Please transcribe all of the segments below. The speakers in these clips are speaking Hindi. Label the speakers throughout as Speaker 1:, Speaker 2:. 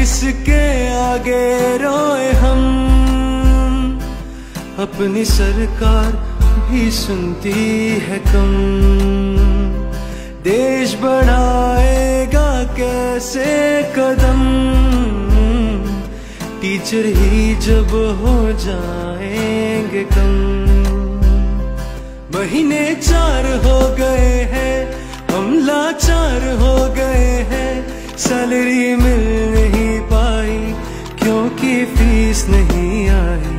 Speaker 1: किसके आगे रोए हम। अपनी सरकार भी सुनती है कम। देश बढ़ाएगा कैसे कदम? टीचर ही जब हो जाएँगे कम। महीने चार हो गए हैं हम लाचार हो गए क्योंकि फ़ीस नहीं आई।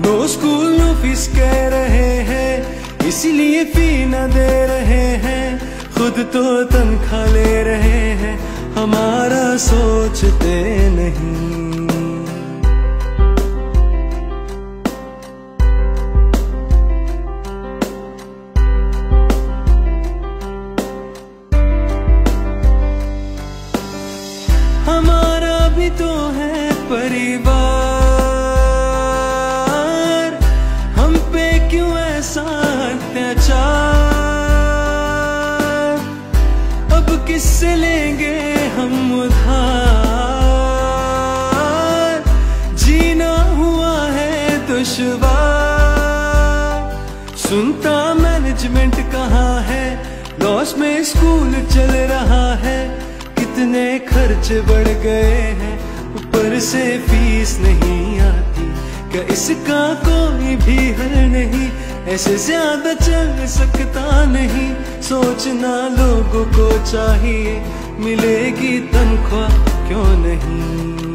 Speaker 1: नो स्कूल नो फ़ीस कह रहे हैं, इसलिए फ़ी न दे रहे हैं। खुद तो तनख्वाह ले रहे हैं, हमारा सोचते नहीं। हमारा भी तो परिवार, हम पे क्यों ऐसा अत्याचार अब किससे लेंगे हम उधार? जीना हुआ है दुश्वार। सुनता मैनेजमेंट कहाँ है? लॉस में स्कूल चल रहा है। कितने खर्च बढ़ गए हैं? ऊपर से फ़ीस नहीं आती, क्या इसका कोई भी हल नहीं? ऐसे ज़्यादा चल सकता नहीं। सोचना लोगों को चाहिए, मिलेगी तनख्वाह, क्यों नहीं?